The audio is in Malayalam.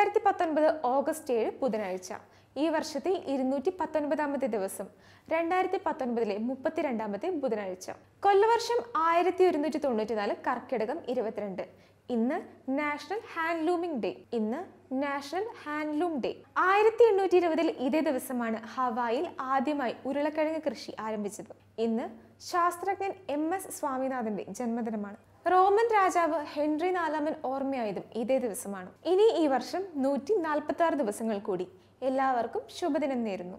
പത്തൊൻപത് ഓഗസ്റ്റ് ഏഴ് ബുധനാഴ്ച. ഈ വർഷത്തെ ഇരുന്നൂറ്റി പത്തൊൻപതാമത്തെ ദിവസം രണ്ടായിരത്തി പത്തൊൻപതിലെ മുപ്പത്തിരണ്ടാമത്തെ ബുധനാഴ്ച. കൊല്ലവർഷം ആയിരത്തി ഒരുന്നൂറ്റി തൊണ്ണൂറ്റിനാല് കർക്കിടകം ഇരുപത്തിരണ്ട്. ഇന്ന് നാഷണൽ ഹാൻഡ്ലൂമിംഗ് ഡേ. ഇന്ന് നാഷണൽ ഹാൻഡ്ലൂം ഡേ. ആയിരത്തി എണ്ണൂറ്റി ഇരുപതിൽ ഇതേ ദിവസമാണ് ഹവായിൽ ആദ്യമായി ഉരുളക്കിഴങ്ങ് കൃഷി ആരംഭിച്ചത്. ഇന്ന് ശാസ്ത്രജ്ഞൻ എം എസ് സ്വാമിനാഥന്റെ ജന്മദിനമാണ്. റോമൻ രാജാവ് ഹെൻറി നാലാമൻ ഓർമ്മയായതും ഇതേ ദിവസമാണ്. ഇനി ഈ വർഷം നൂറ്റി നാൽപ്പത്തി ആറ് ദിവസങ്ങൾ കൂടി. എല്ലാവർക്കും ശുഭദിനം നേരുന്നു.